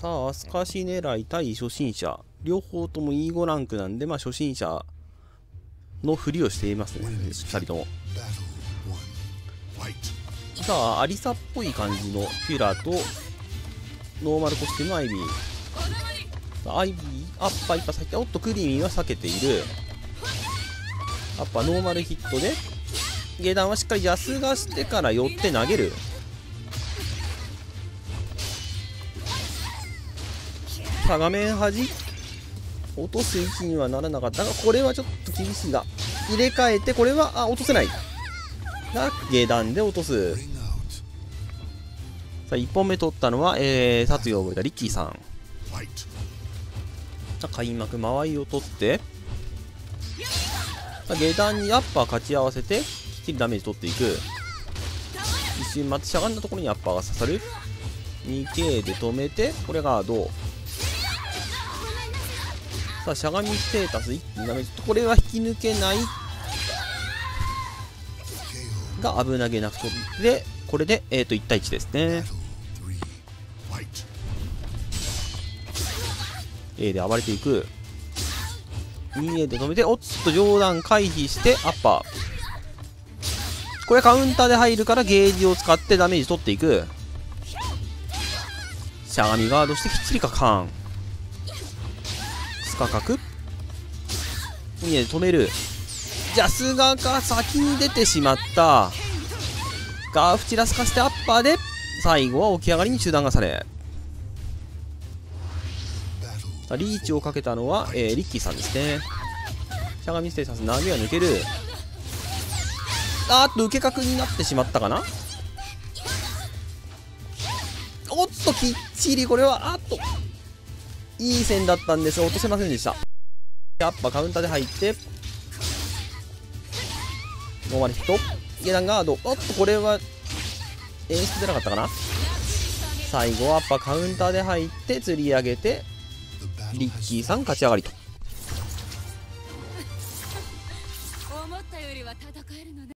さあ、スカシ狙い対初心者。両方とも E5 ランクなんで、まあ初心者のふりをしていますね、2人とも。さあ、アリサっぽい感じのフューラーと、ノーマルコスチュームアイビー。さあ、アイビー、アッパー一発入って、おっと、クリーミーは避けている。アッパーノーマルヒットで、下段はしっかり安がしてから寄って投げる。さあ、画面端落とす位置にはならなかったが、これはちょっと厳しいが、入れ替えて、これは、あ、落とせない。が、下段で落とす。さあ、1本目取ったのは、えー、殺意を覚えたリッキーさん。さあ、開幕、間合いを取って、さあ、下段にアッパー勝ち合わせて、きっちりダメージ取っていく。一瞬待ってしゃがんだところにアッパーが刺さる。2K で止めて、これがどう？さあ、しゃがみステータス一気にダメージ。これは引き抜けない。が危なげなく飛んで、これで、えっ、ー、と、1対1ですね。A で暴れていく。2A で止めて、おっと、上段回避して、アッパー。これカウンターで入るからゲージを使ってダメージ取っていく。しゃがみガードしてきっちりかカーン。スカ角 ?2A で止める。ジャスガが先に出てしまった。ガーフチラスカしてアッパーで、最後は起き上がりに中断がされ。リーチをかけたのは、えー、リッキーさんですね。しゃがみステータス、投げは抜ける。あーっと、受け角になってしまったかな？おっと、きっちり、これは、あっと、いい線だったんですが、落とせませんでした。やっぱカウンターで入って、ノーマルヒット。下段ガード。おっとこれは演出出なかったかな。最後はやっぱカウンターで入って釣り上げてリッキーさん勝ち上がりと。